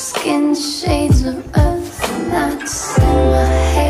skin shades of earth, and that's in my hair.